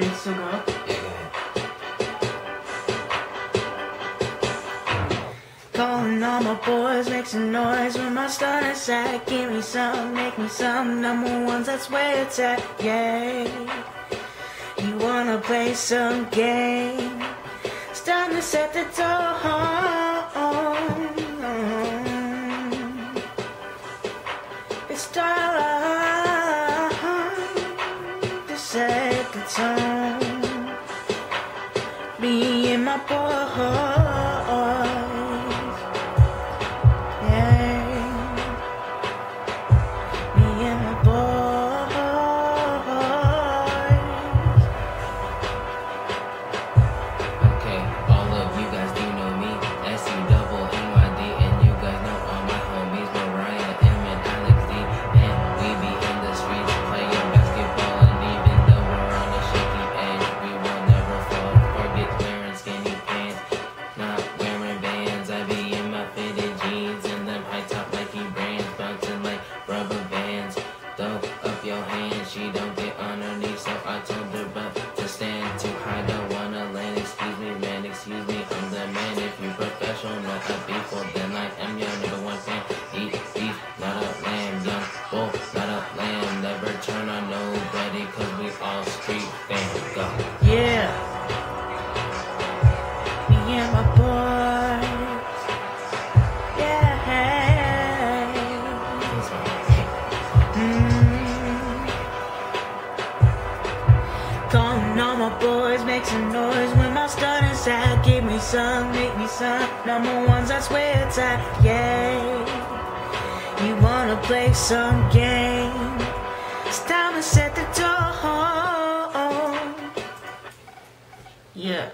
me still go? Calling all my boys, make some noise when my starter's at. Give me some, make me some. Number ones, that's where it's at. Yeah. You wanna play some game? It's time to set the tone. It's time. set the tone my boys. Not. Never turn on nobody, cause we all street fans. Go. Yeah. Me and my boys. Yeah. Mm. Calling all my boys, make some noise when my stun is sack. Give me some, make me some. Number ones, that's where it's at. Yeah. You wanna play some game? It's time to set the tone. Yeah.